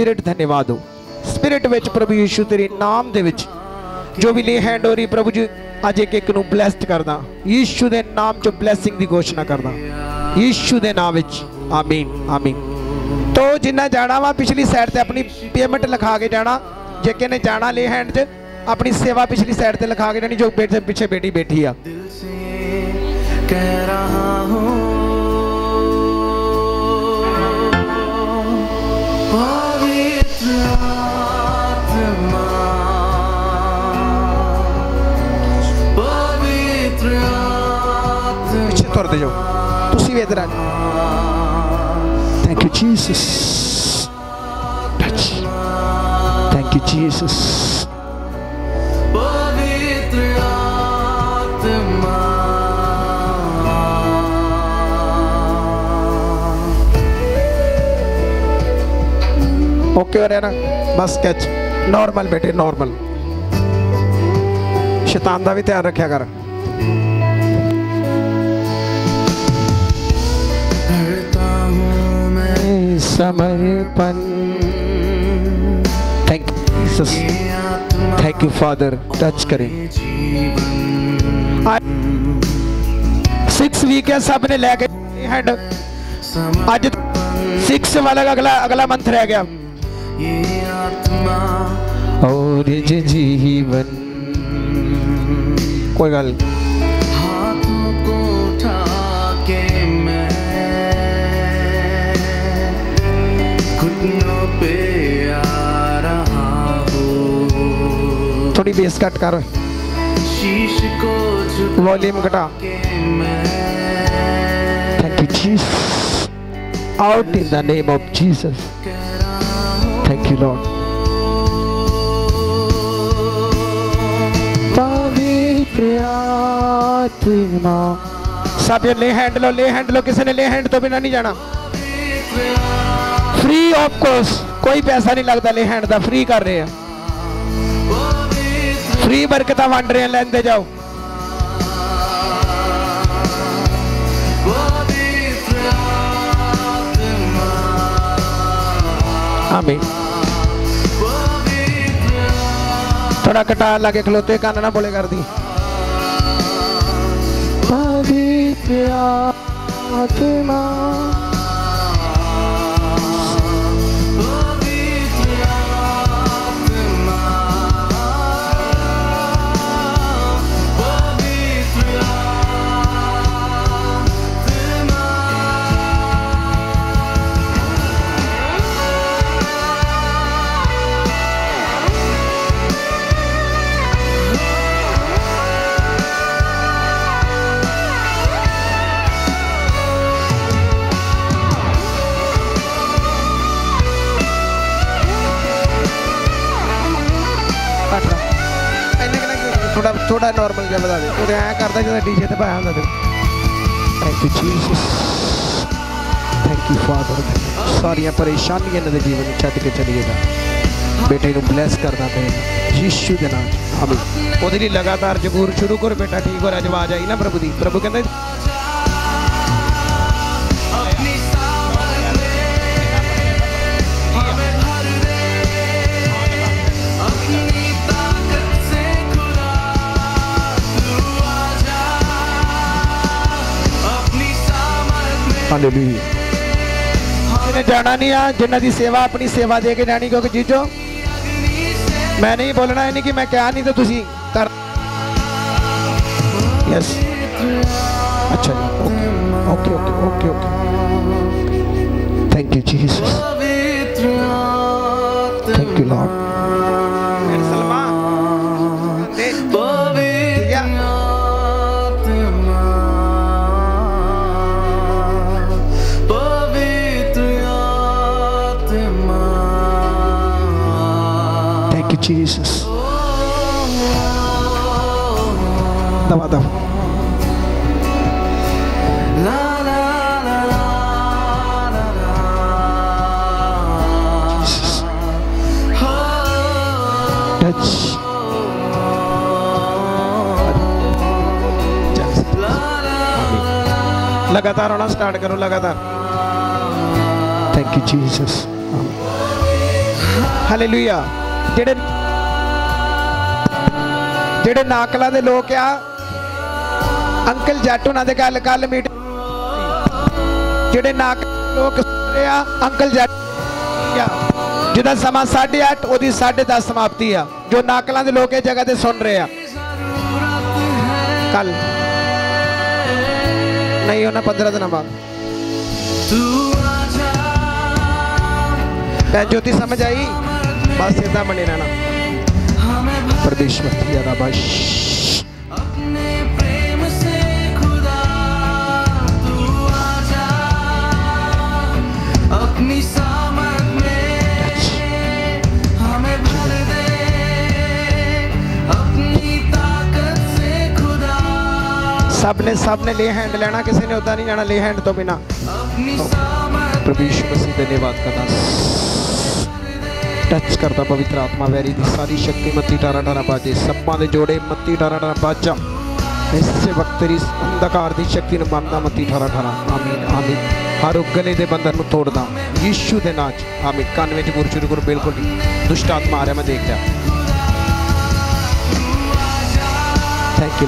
Spirit ਧੰਨਵਾਦ। ਹੋ spirit ਵਿੱਚ ਪ੍ਰਭੂ ਯੀਸ਼ੂ ਤੇਰੇ ਨਾਮ ਦੇ ਵਿੱਚ ਜੋ ਵੀ ਲੇ ਹੈਂਡ ਹੋਰੀ ਪ੍ਰਭੂ ਜੀ, ਅੱਜ ਇੱਕ ਇੱਕ ਨੂੰ ਬlesed ਕਰਦਾ। ਯੀਸ਼ੂ ਦੇ ਨਾਮ ਚ ਬlesing ਦੀ ਘੋਸ਼ਣਾ ਕਰਦਾ। ਯੀਸ਼ੂ ਦੇ ਨਾਮ ਵਿੱਚ। ਆਮੀਨ ਆਮੀਨ ਤੋ ਜਿੰਨਾ ਜਾਣਾ ਵਾ, ਪਿਛਲੀ ਸਾਈਡ ਤੇ ਆਪਣੀ ਪੇਮੈਂਟ ਲਿਖਾ ਕੇ ਜਾਣਾ। ਜੇ ਕਿਨੇ ਜਾਣਾ ਲੇ ਹੈਂਡ 'ਚ, ਆਪਣੀ ਸੇਵਾ ਪਿਛਲੀ ਸਾਈਡ ਤੇ ਲਿਖਾ ਕੇ ਜਾਣੀ, ਜੋ ਪਿੱਛੇ ਬੇਟੀ ਬੈਠੀ ਆ। ਕਹਿ ਰਹਾ ਹੂੰ। to you to see whether thank you jesus touch thank you jesus okay हो रहे ना बस स्केच नॉर्मल बेटे नॉर्मल शैतान का भी ध्यान रखा कर समर्पण। Thank you thank you father touch करें। सिक्स वीक है, सबने लेके हैंड आज सिक्स वाला का अगला अगला मंथ रह गया। और जीवन। कोई गल थोड़ी बेस कट कर। को वॉल्यूम घटा thank you Jesus out in the name of Jesus thank you lord सब ये ले हैंड लो ले हैंड लो, किसी ने ले हैंड तो बिना नहीं जाना। फ्री ऑफ़ कोर्स कोई पैसा नहीं लगता ले हैंड ਦਾ फ्री कर रहे हैं। फ्री बरकतां ਵੰਡ ਰਹੇ हैं ਲੈਂਦੇ ਜਾਓ आमीन थोड़ा कटा लगे खलोते कान ना बोले कर दी पवित्र आत्मा ਥੋੜਾ ਥੋੜਾ ਨਾਰਮਲ ਜਿਹਾ ਵਧਾ ਦੇ ਉਹ ਐ ਕਰਦਾ ਜਦੋਂ ਡੀਜੇ ਤੇ ਪਾਇਆ ਹੁੰਦਾ ਤੇ thank you Jesus thank you father ਸਾਰੀਆਂ ਪਰੇਸ਼ਾਨੀਆਂ ਇਹਨਾਂ ਦੇ ਜੀਵਨ ਨੂੰ ਛੱਡ ਕੇ ਚਲੀਏਗਾ ਬੇਟੇ ਨੂੰ ਬਲੈਸ ਕਰਦਾ ਪਏ ਯੀਸ਼ੂ ਦੇ ਨਾਮ 'ਚ ਆਮੀਨ ਉਹਦੇ ਲਈ ਲਗਾਤਾਰ ਜਬੂਰ ਸ਼ੁਰੂ ਕਰ ਬੇਟਾ ਠੀਕ ਹੋ ਰਿਹਾ ਅੱਜ ਆਵਾਜ਼ ਆਈ ਨਾ ਪ੍ਰਭੂ ਦੀ ਪ੍ਰਭੂ ਕਹਿੰਦੇ ਹਾਲੇਲੂਇਆ ਜਿਹਨੇ ਜਾਣਾ ਨਹੀਂ ਆ ਜਿਨ੍ਹਾਂ ਦੀ ਸੇਵਾ ਆਪਣੀ ਸੇਵਾ ਦੇ ਕੇ ਜਾਣੀ ਕਿਉਂਕਿ ਜੀਜੋ ਮੈਂ ਨਹੀਂ ਬੋਲਣਾ ਇਹ ਨਹੀਂ ਕਿ ਮੈਂ ਕਿਹਾ ਨਹੀਂ ਤੇ ਤੁਸੀਂ ਕਰ ਯੈਸ ਅੱਛਾ ਜੀ okay okay okay okay thank you Jesus thank you lord thank you Jesus ਦਵਾ ਦਵਾ La la la la la la Jesus Oh, touch लगातार होना स्टार्ट करो लगातार थैंक यू जीसस ਹਾਲੇਲੂਇਆ ਜਿਹੜੇ ਜਿਹੜੇ ਨਾਕਲਾ ਦੇ ਲੋਕ ਆ, ਅੰਕਲ ਜੱਟ ਉਹਨਾਂ ਦੇ ਗੱਲ ਕੱਲ ਮੀਟ ਜਿਹੜੇ ਨਾਕ ਲੋਕ ਆ, ਅੰਕਲ ਜੱਟ ਜਿਹਦਾ ਸਮਾਂ 8:30 ਉਹਦੀ 10:30 ਸਮਾਪਤੀ ਆ। ਜੋ ਨਾਕਲਾਂ ਦੇ ਲੋਕ ਇਹ ਜਗ੍ਹਾ ਤੇ ਸੁਣ ਰਹੇ ਆ। ਕੱਲ। ਨਹੀਂ, ਉਹਨਾਂ 15 ਦਿਨਾਂ ਬਾਅਦ। ਤੂੰ ਆ ਜਾ ਜੋਤੀ ਸਮਝ ਆਈ? ਬਸ ਇਦਾਂ ਬਣੇ ਰਹਿਣਾ। प्रदेश भक्ति राबाश सबने सबने सबने ले हैंड लेना किसी ने उदा नहीं जाना ले हैंड तो बिना। तो, प्रभु मसीह धन्यवाद करना। ਟੱਚ ਕਰਦਾ ਪਵਿੱਤਰ ਆਤਮਾ ਵੈਰੀ ਦੀ ਸਾਰੀ ਸ਼ਕਤੀ ਮੱਤੀ ਟਾਰਾ ਟਾਰਾ ਬਾਜੇ ਸੱਪਾਂ ਦੇ ਜੋੜੇ ਮੱਤੀ ਟਾਰਾ ਟਾਰਾ ਬਾਜਾ ਇਸੇ ਵਕਤ ਤੇਰੀ ਅੰਧਕਾਰ ਦੀ ਸ਼ਕਤੀ ਨੂੰ ਬੰਨਦਾ ਮੱਤੀ ਟਾਰਾ ਟਾਰਾ ਆਮੀਨ ਆਮੀਨ ਹਰ ਉਹ ਗਲੇ ਦੇ ਬੰਧਨ ਨੂੰ ਤੋੜਦਾ ਯੀਸ਼ੂ ਦੇ ਨਾਂ 'ਚ ਆਮੀਨ ਕੰਨ ਵਿੱਚ ਗੁਰ ਸ਼ੁਰੂ ਕਰੋ ਬਿਲਕੁਲ ਨਹੀਂ ਦੁਸ਼ਟ ਆਤਮਾ ਆ ਰਿਹਾ ਮੈਂ ਦੇਖ ਲਿਆ ਥੈਂਕ ਯੂ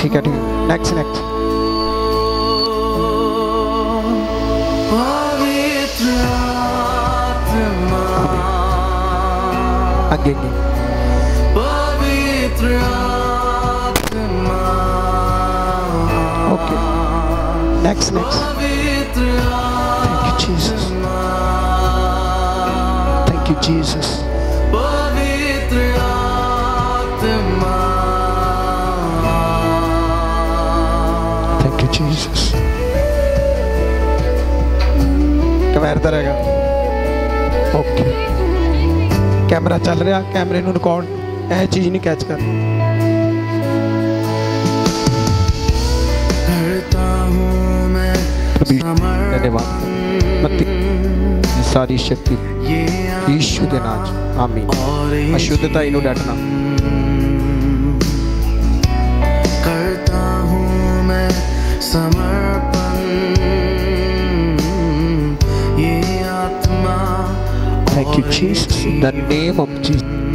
ठीक है ठीक है नेक्स्ट नेक्स्ट पवित्र आत्मा आगे आगे पवित्र आत्मा ओके नेक्स्ट नेक्स्ट पवित्र thank you Jesus thank you Jesus ਕਮੈਰ ਦਾ ਰਹੇਗਾ ਓਕੇ ਕੈਮਰਾ ਚੱਲ ਰਿਹਾ ਕੈਮਰੇ ਨੂੰ ਰਿਕਾਰਡ ਇਹ ਚੀਜ਼ ਨਹੀਂ ਕੈਚ ਕਰ करता हूँ मैं धन्यवाद मत्ती समर्पण ਸਾਰੀ ਸ਼ਕਤੀ ये ਯੀਸ਼ੂ ਦੇ ਨਾਮ 'ਚ Thank you, Jesus. In the name of Jesus.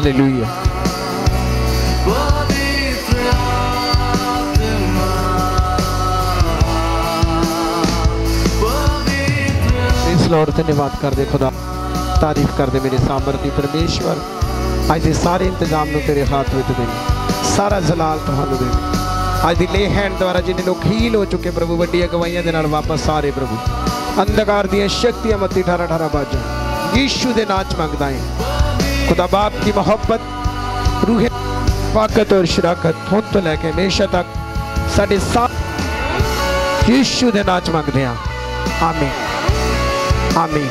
Hallelujah पवित्र आत्मा पवित्र ਇਸ ਲੋੜ ਧੰਨਵਾਦ ਕਰਦੇ ਖੁਦਾ ਤਾਰੀਫ ਕਰਦੇ ਮੇਰੇ ਸਾਮਰਥੀ ਪਰਮੇਸ਼ਵਰ ਅੱਜ ਦੇ ਸਾਰੇ ਇੰਤਜ਼ਾਮ ਨੂੰ ਤੇਰੇ ਹੱਥ ਵਿੱਚ ਦੇ ਸਾਰਾ ਜ਼ਲਾਲ ਤੁਹਾਨੂੰ ਦੇ ਅੱਜ ਦੀ ਲੇ ਹੈਂਡ ਦੁਆਰਾ ਜਿਹਨੇ ਲੋਕ ਹੀਲ ਹੋ ਚੁੱਕੇ ਪ੍ਰਭੂ ਵੱਡੀਆਂ ਗਵਾਹੀਆਂ ਦੇ ਨਾਲ ਵਾਪਸ ਸਾਰੇ ਪ੍ਰਭੂ ਅੰਧਕਾਰ ਦੀਆਂ ਸ਼ਕਤੀਆਂ ਮੱਤੀ 18 18 ਬਾਜਾਂ ਯੀਸ਼ੂ ਦੇ ਨਾਮ ਚ ਮੰਗਦਾ ਹੈ खुदा बाप की मोहब्बत रूह पाकत और शराकत ਹੁਣ ਤੋਂ ਲੈ ਕੇ ਹਮੇਸ਼ਾ ਤੱਕ ਸਾਡੇ ਸਾਥ ਯੀਸ਼ੂ ਦੇ ਨਾਮ ਚ ਮੰਗਦੇ ਹਾਂ ਆਮੀਨ ਆਮੀਨ